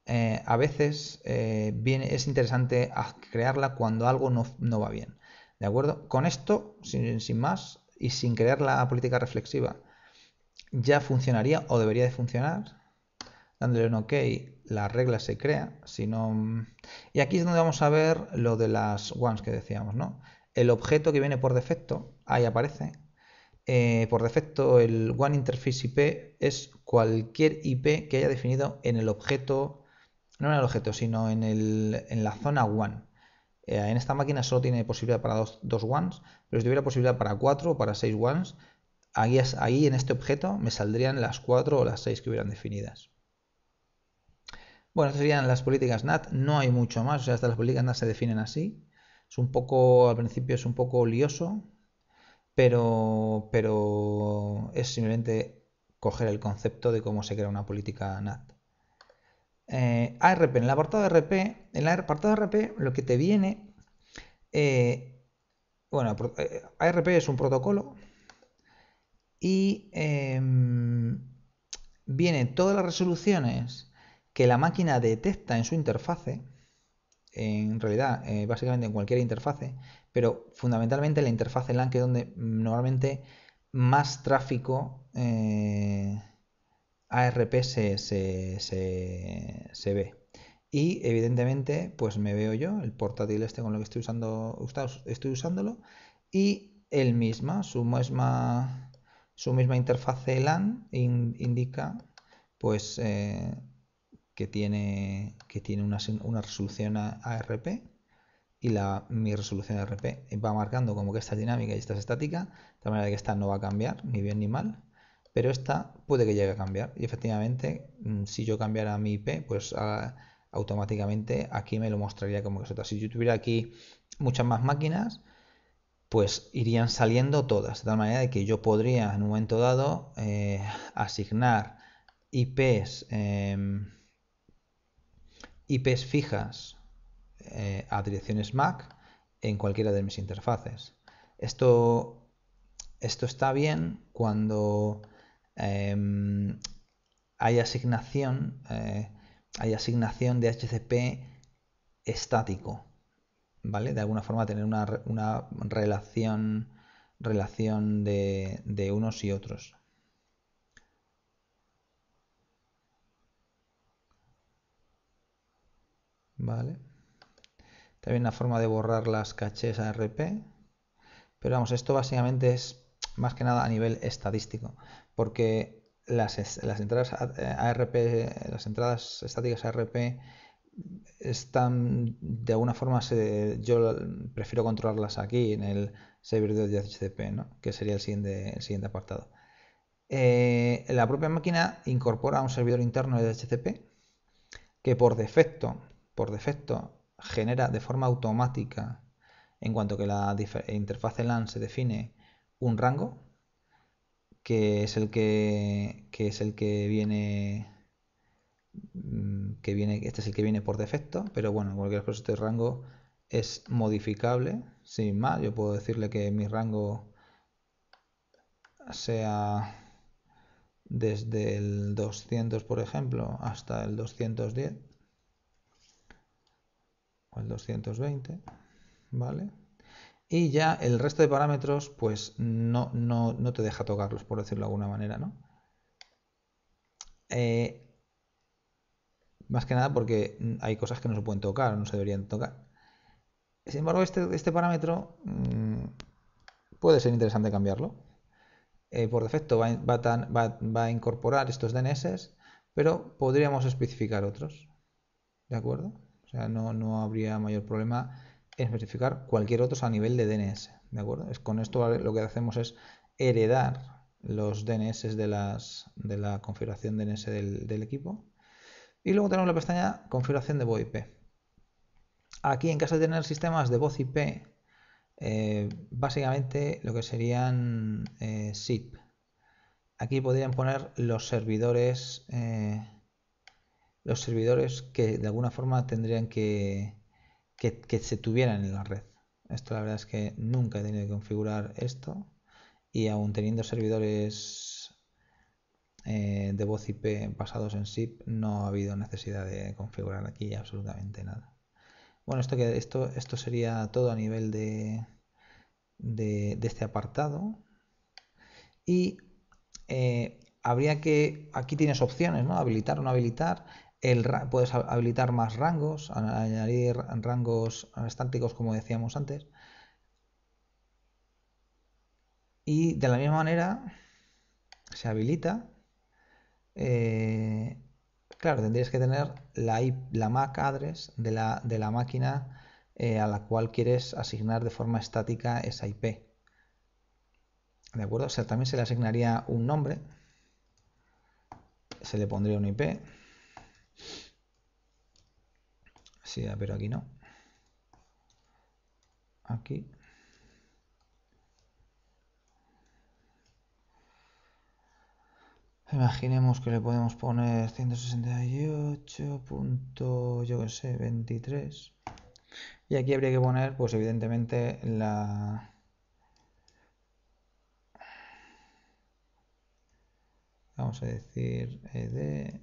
A: eh, a veces eh, es interesante crearla cuando algo no, va bien. ¿De acuerdo? Con esto, sin, sin, más, y sin crear la política reflexiva, ya funcionaría o debería de funcionar. Dándole un OK, la regla se crea. Si no... Y aquí es donde vamos a ver lo de las ones que decíamos, ¿no? El objeto que viene por defecto, ahí aparece. Eh, por defecto, el One Interface IP es cualquier IP que haya definido en el objeto, no en el objeto, sino en, el, en la zona One. Eh, en esta máquina solo tiene posibilidad para dos, dos ones, pero si tuviera posibilidad para cuatro o para seis ones, ahí en este objeto me saldrían las cuatro o las seis que hubieran definidas. Bueno, estas serían las políticas NAT, no hay mucho más, o sea, hasta las políticas NAT se definen así. Es un poco, al principio es un poco lioso, pero, pero es simplemente coger el concepto de cómo se crea una política NAT. Eh, ARP, en el apartado de RP, en el apartado de RP lo que te viene, eh, bueno, eh, ARP es un protocolo y em, vienen todas las resoluciones que la máquina detecta en su interfase, en realidad, básicamente en cualquier interfase, pero fundamentalmente la interfase LAN, que es donde normalmente más tráfico ARP se, se, ve. Y evidentemente, pues me veo yo, el portátil este con lo que estoy usando, estoy usándolo, y el misma, su misma, su misma interfase LAN indica pues eh, que tiene, que tiene una, una resolución ARP y la, mi resolución ARP va marcando como que esta es dinámica y esta es estática, de manera que esta no va a cambiar, ni bien ni mal pero esta puede que llegue a cambiar. Y efectivamente, mm, si yo cambiara mi IP, pues automáticamente aquí me lo mostraría como que es otra. Si yo tuviera aquí muchas más máquinas, pues irían saliendo todas, de tal manera de que yo podría en un momento dado eh, asignar IPs, em, IPs fijas eh, a direcciones MAC en cualquiera de mis interfaces. Esto, esto está bien cuando Em, hay asignación, eh, hay asignación de HCP estático, ¿vale? De alguna forma tener una, relación, relación de, de unos y otros. ¿Vale? También una forma de borrar las cachés ARP. Pero vamos, esto básicamente es más que nada a nivel estadístico porque las, entradas ARP, las entradas estáticas ARP están de alguna forma yo prefiero controlarlas aquí en el servidor de DHCP, ¿no? que sería el siguiente, el siguiente apartado. Eh, la propia máquina incorpora un servidor interno de DHCP que por defecto, por defecto genera de forma automática en cuanto que la interfaz LAN se define un rango que es el que, es el que viene mm, que viene este es el que viene por defecto pero bueno cualquier cosa este rango es modificable. Sin más yo puedo decirle que mi rango sea desde el 200 por ejemplo hasta el 210 el 220 vale y ya el resto de parámetros, pues no, no, no te deja tocarlos, por decirlo de alguna manera, ¿no? Eh, más que nada porque hay cosas que no se pueden tocar, no se deberían tocar. Sin embargo, este, este parámetro mm, puede ser interesante cambiarlo. Eh, por defecto va, va, a incorporar estos DNS, pero podríamos especificar otros. ¿De acuerdo? O sea, no, no habría mayor problema especificar cualquier otro a nivel de DNS. ¿De acuerdo? Es, con esto lo que hacemos es heredar los DNS de, las, de la configuración DNS del, equipo. Y luego tenemos la pestaña configuración de voz IP. Aquí, en caso de tener sistemas de voz IP Eh, básicamente lo que serían eh, SIP. Aquí podrían poner los servidores, eh, los servidores que de alguna forma tendrían que, que, se tuvieran en la red. Esto la verdad es que nunca he tenido que configurar esto y aún teniendo servidores de voz IP basados en SIP no ha habido necesidad de configurar aquí absolutamente nada. Bueno, esto, esto, esto sería todo a nivel de, de, este apartado. Y eh, habría que, aquí tienes opciones, ¿no? Habilitar o no habilitar. El, puedes habilitar más rangos, añadir rangos estáticos como decíamos antes. Y de la misma manera se habilita eh, Claro, tendrías que tener la, la MAC address de la, de la máquina eh, a la cual quieres asignar de forma estática esa IP. ¿De acuerdo? O sea, también se le asignaría un nombre. Se le pondría un IP. Sí, pero aquí no. Aquí. Imaginemos que le podemos poner 168. yo que sé, 23. Y aquí habría que poner, pues evidentemente, la... Vamos a decir ed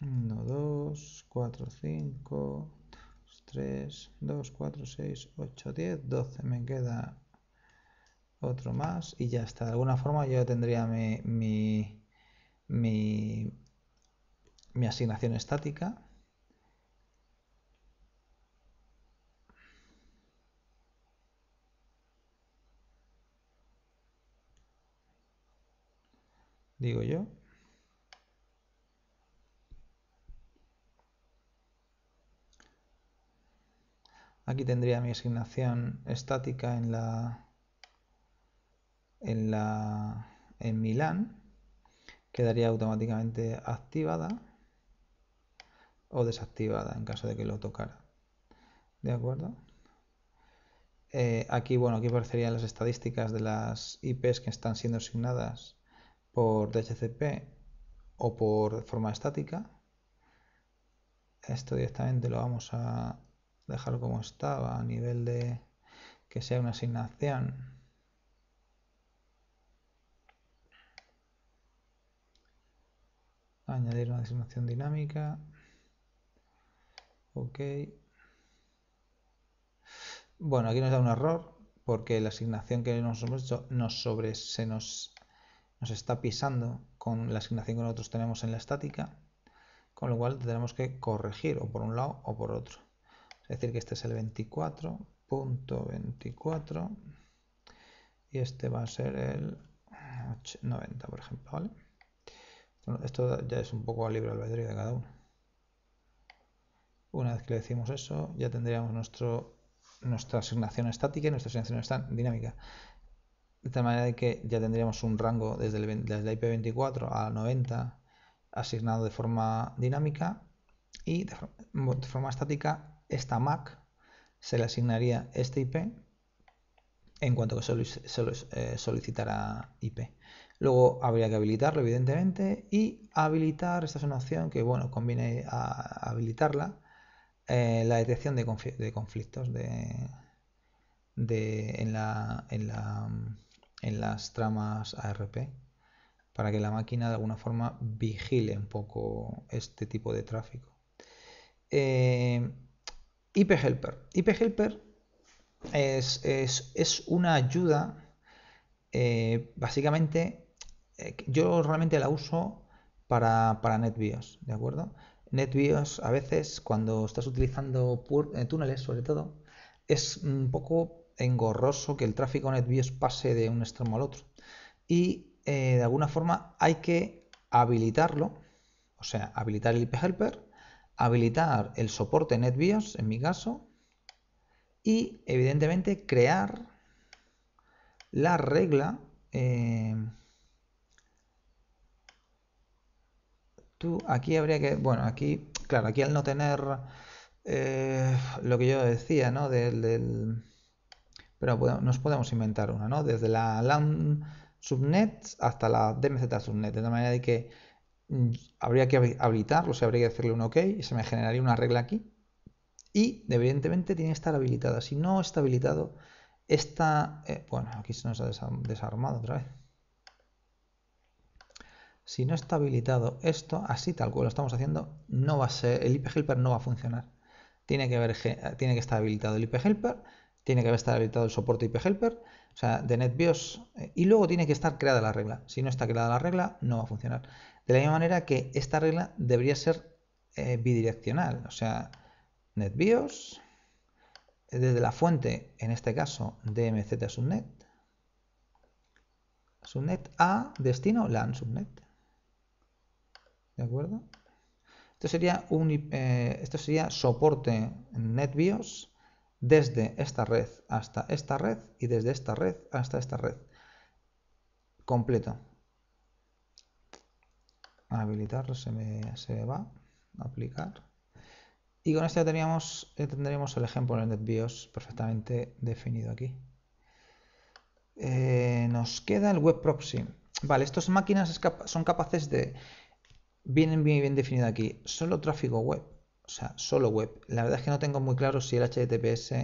A: 1, 2, 4, 5, 3, 2, 4, 6, 8, 10, 12. Me queda otro más y ya está. De alguna forma yo tendría mi, mi mi, asignación estática. Digo yo. Aquí tendría mi asignación estática en la en la en Milán quedaría automáticamente activada o desactivada en caso de que lo tocara. ¿De acuerdo? Eh, aquí, bueno, aquí aparecerían las estadísticas de las IPs que están siendo asignadas por DHCP o por forma estática. Esto directamente lo vamos a dejar como estaba a nivel de que sea una asignación. Añadir una asignación dinámica. Ok. Bueno aquí nos da un error porque la asignación que nos hemos hecho nos sobre se nos nos está pisando con la asignación que nosotros tenemos en la estática con lo cual tenemos que corregir o por un lado o por otro es decir que este es el 24.24 y este va a ser el 90 por ejemplo ¿vale? esto ya es un poco a libre albedrío de cada uno. Una vez que le decimos eso, ya tendríamos nuestro, nuestra asignación estática y nuestra asignación dinámica. De tal manera que ya tendríamos un rango desde, el, desde IP24 a 90 asignado de forma dinámica y de, forma estática esta MAC se le asignaría este IP en cuanto que eh, solicitara IP. Luego habría que habilitarlo, evidentemente, y habilitar, esta es una opción que, bueno, conviene habilitarla, eh, la detección de, conflictos de, en, la, en, las tramas ARP, para que la máquina de alguna forma vigile un poco este tipo de tráfico. Eh, IP Helper. IP Helper es, una ayuda, eh, básicamente, eh, yo realmente la uso para, para NetBIOS, ¿de acuerdo? NetBIOS a veces cuando estás utilizando eh, túneles sobre todo es un poco engorroso que el tráfico NetBIOS pase de un extremo al otro y de alguna forma hay que habilitarlo, o sea, habilitar el IP helper, habilitar el soporte NetBIOS en mi caso y evidentemente crear la regla aquí habría que, bueno, aquí, claro, aquí al no tener eh, lo que yo decía, ¿no? Del, pero nos podemos inventar una, ¿no? Desde la LAN subnet hasta la DMZ subnet, de la manera de que habría que habilitarlo, o sea, habría que hacerle un OK y se me generaría una regla aquí. Y evidentemente tiene que estar habilitada. Si no está habilitado, esta... Eh, bueno, aquí se nos ha desarmado otra vez. Si no está habilitado esto, así tal cual lo estamos haciendo, no va a ser, el IP helper no va a funcionar. Tiene que, haber, tiene que estar habilitado el IP helper, tiene que estar habilitado el soporte IP helper, o sea, de NetBIOS, eh, y luego tiene que estar creada la regla. Si no está creada la regla, no va a funcionar. De la misma manera que esta regla debería ser eh, bidireccional, o sea, NetBIOS, desde la fuente, en este caso DMZ subnet, subnet a destino LAN subnet. ¿De acuerdo? Esto sería, un, eh, esto sería soporte NetBIOS desde esta red hasta esta red y desde esta red hasta esta red. Completo. Habilitarlo se me, se va. Aplicar. Y con esto ya teníamos, tendremos el ejemplo en NetBIOS perfectamente definido aquí. Eh, nos queda el web proxy. Vale, estas máquinas son capaces de... Vienen bien, bien definido aquí. Solo tráfico web. O sea, solo web. La verdad es que no tengo muy claro si el HTTPS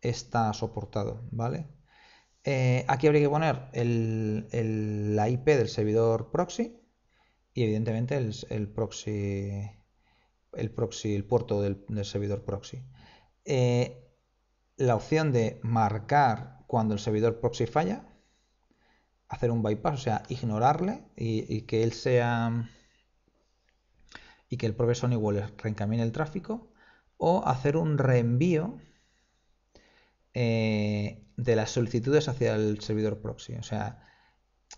A: está soportado, ¿vale? Eh, aquí habría que poner la IP del servidor proxy y evidentemente el proxy el proxy, el puerto del, servidor proxy. Eh, la opción de marcar cuando el servidor proxy falla, hacer un bypass, o sea, ignorarle y, que él sea y que el propio igual reencamine el tráfico, o hacer un reenvío eh, de las solicitudes hacia el servidor proxy. O sea,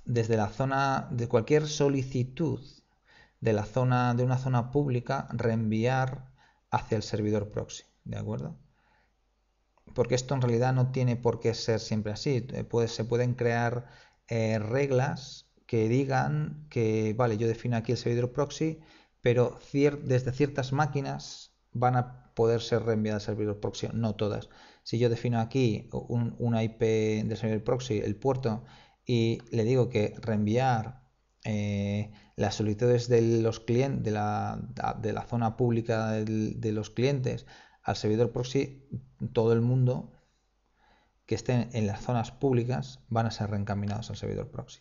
A: desde la zona de cualquier solicitud de la zona de una zona pública reenviar hacia el servidor proxy, ¿de acuerdo? Porque esto en realidad no tiene por qué ser siempre así. Eh, se pueden crear eh, reglas que digan que, vale, yo defino aquí el servidor proxy, pero desde ciertas máquinas van a poder ser reenviadas al servidor proxy, no todas. Si yo defino aquí un, una IP del servidor proxy, el puerto, y le digo que reenviar eh, las solicitudes de los clientes de la, de la zona pública de los clientes al servidor proxy, todo el mundo que estén en las zonas públicas van a ser reencaminados al servidor proxy.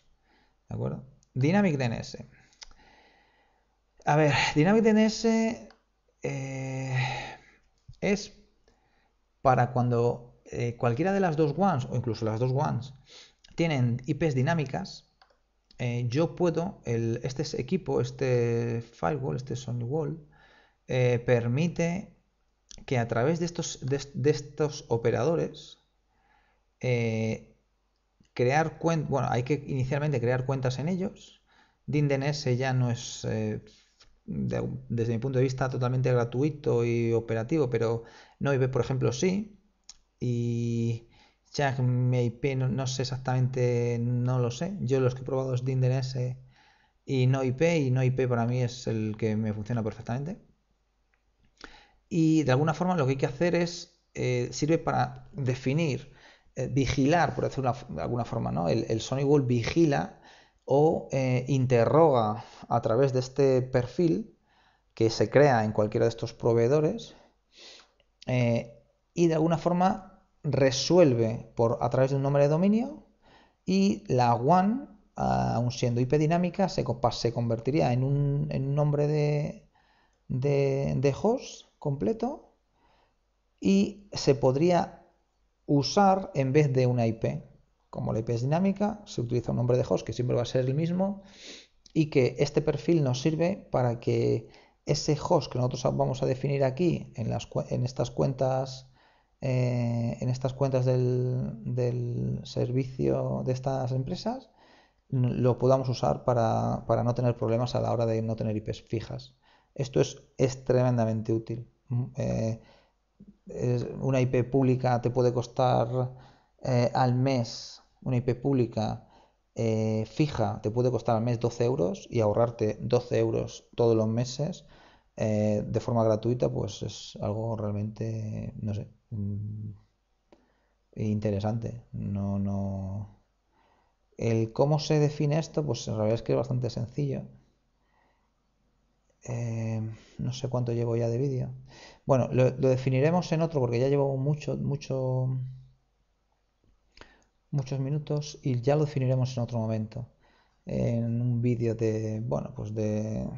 A: ¿De acuerdo? Dynamic DNS. A ver, Dynamic DNS eh, es para cuando eh, cualquiera de las dos ones o incluso las dos ones tienen IPs dinámicas, eh, yo puedo, este equipo, este firewall, este Sony Wall, eh, permite que a través de estos, de, estos operadores eh, crear cuentas, bueno, hay que inicialmente crear cuentas en ellos. DNS ya no es, desde mi punto de vista, totalmente gratuito y operativo, pero no IP, por ejemplo, sí. Y ya mi IP no, sé exactamente, no lo sé. Yo los que he probado es DNS y no IP, y no IP para mí es el que me funciona perfectamente. Y de alguna forma lo que hay que hacer es, eh, sirve para definir, eh, vigilar, por decirlo de alguna forma, ¿no? El, el Wall vigila o eh, interroga a través de este perfil que se crea en cualquiera de estos proveedores y de alguna forma resuelve por, a través de un nombre de dominio y la WAN, aun siendo IP dinámica, se, convertiría en un, nombre de, de, host completo y se podría usar en vez de una IP. Como la IP es dinámica, se utiliza un nombre de host que siempre va a ser el mismo y que este perfil nos sirve para que ese host que nosotros vamos a definir aquí en, las, en estas cuentas eh, en estas cuentas del, servicio de estas empresas lo podamos usar para, no tener problemas a la hora de no tener IPs fijas. Esto es, tremendamente útil. Mm, eh, una IP pública te puede costar eh, al mes, una IP pública fija te puede costar al mes 12 euros y ahorrarte 12 euros todos los meses de forma gratuita, pues es algo realmente, no sé, Mm, interesante. No, no. El cómo se define esto, pues en realidad es que es bastante sencillo. Eh, no sé cuánto llevo ya de vídeo. Bueno, lo, definiremos en otro porque ya llevo mucho, mucho, muchos minutos y ya lo definiremos en otro momento. En un vídeo de, bueno, pues de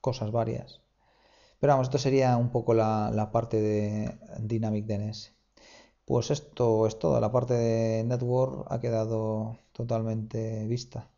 A: cosas varias. Pero vamos, esto sería un poco la, la parte de Dynamic DNS. Pues esto es todo, la parte de network ha quedado totalmente vista.